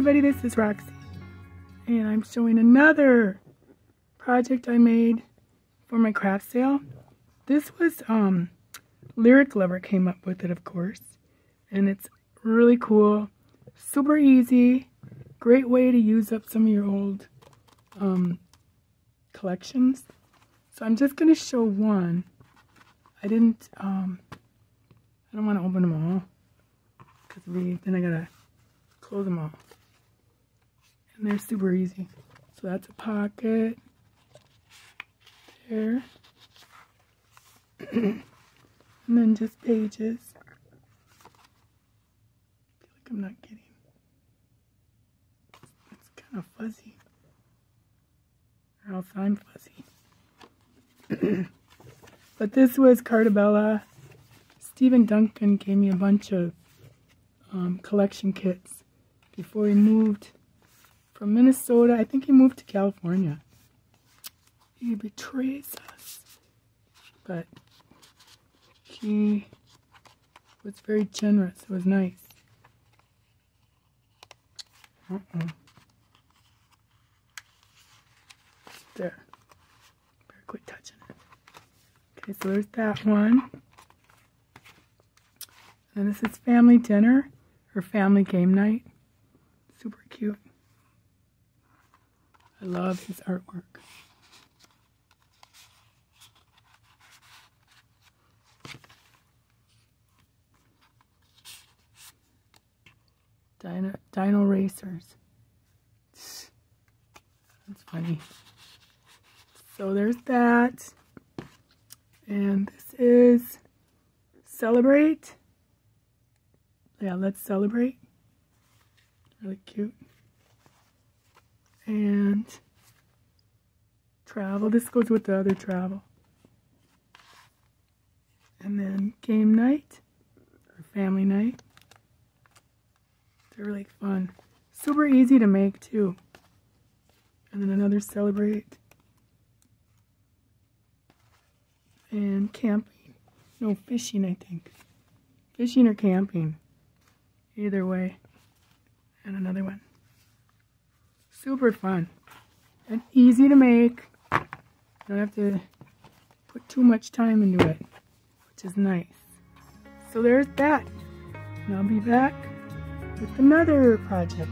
everybody, this is Roxy, and I'm showing another project I made for my craft sale. This was, um, Lyric Lover came up with it, of course, and it's really cool, super easy, great way to use up some of your old, um, collections. So I'm just going to show one. I didn't, um, I don't want to open them all, because then I got to close them all and they're super easy. So that's a pocket there. and then just pages. I feel like I'm not kidding. It's kind of fuzzy. Or else I'm fuzzy. but this was Carta Bella. Stephen Duncan gave me a bunch of um, collection kits before he moved from Minnesota. I think he moved to California. He betrays us. But he was very generous. It was nice. Uh-oh. There. Better quit touching it. Okay, so there's that one. And this is family dinner or family game night. Super cute. I love his artwork. Dino, Dino Racers. That's funny. So there's that. And this is Celebrate. Yeah, let's celebrate. Really cute and travel. This goes with the other travel. And then game night or family night. They're really fun. Super easy to make too. And then another celebrate. And camping. No, fishing, I think. Fishing or camping. Either way. And another one. Super fun and easy to make. Don't have to put too much time into it, which is nice. So there's that. And I'll be back with another project.